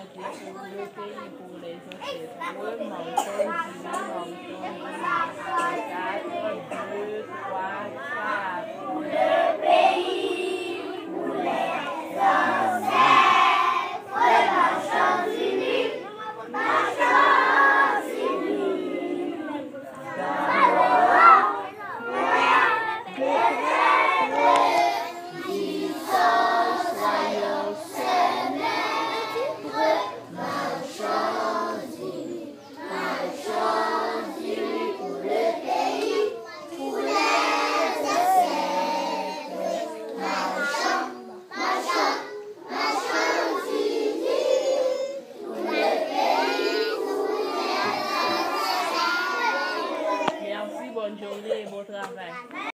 我是我的宝贝不能我的宝贝 Bon Jovi, Bottle of